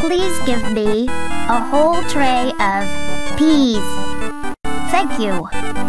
Please give me a whole tray of peas. Thank you.